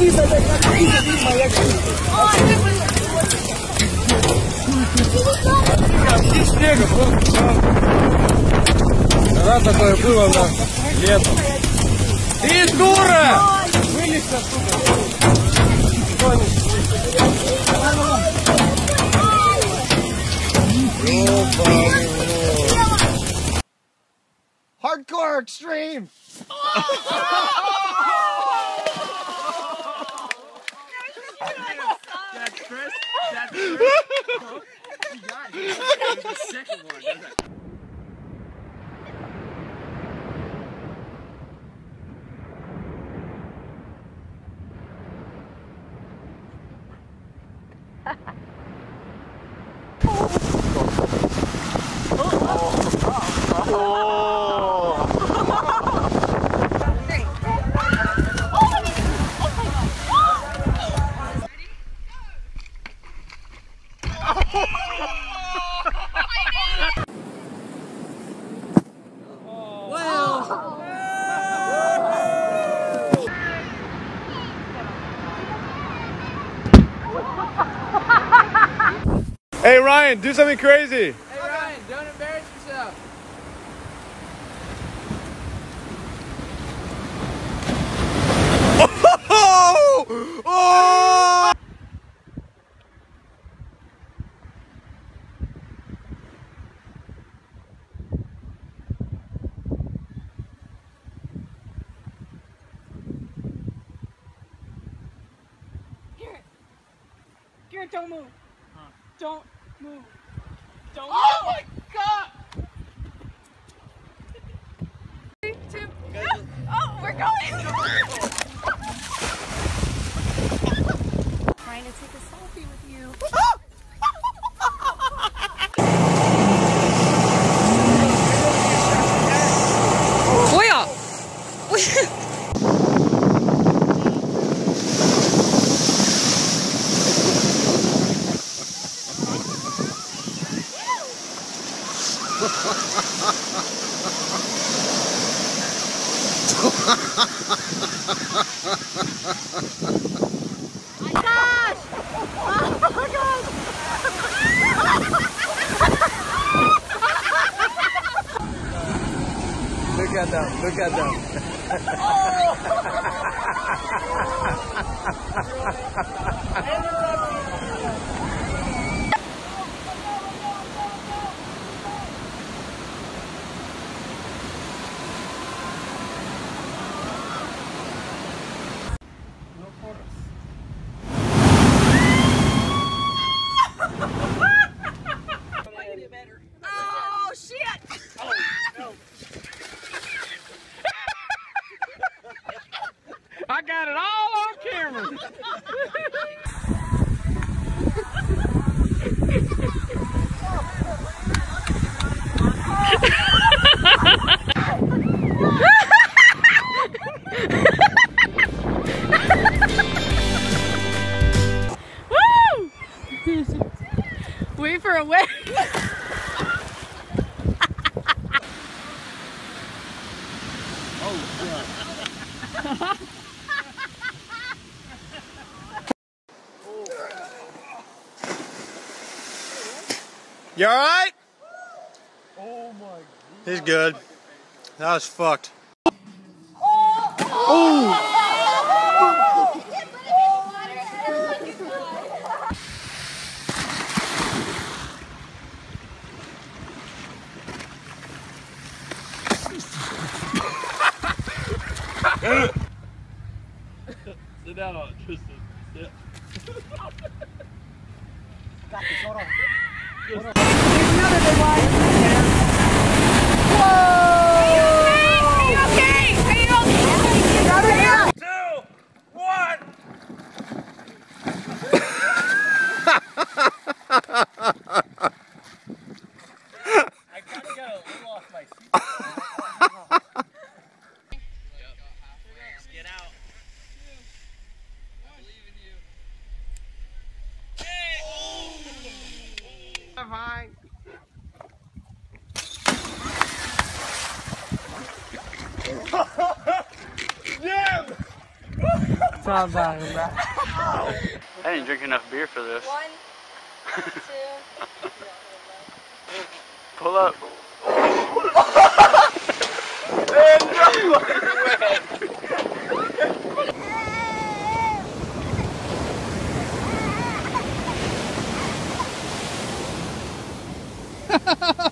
Киса, блядь, как киса, ты моя киса. Здесь снега просто. Раз такое было, да, летом. Ты дура! Вылез оттуда. Hardcore extreme! Chris. That's Chris. You got it. A second one. Hey Ryan, do something crazy. Hey Ryan, don't embarrass yourself. Oh! Oh! Garrett. Garrett, don't move. Don't move. Don't Oh my god! Three, two, Oh, we're going. Look at them, look at them. Wait for a wave. You alright? Oh my god. He's good. That was fucked. Sit down on it, Tristan. Sit. Two, That's what I'm talking about. I didn't drink enough beer for this. One, two. Pull up. Ha ha ha!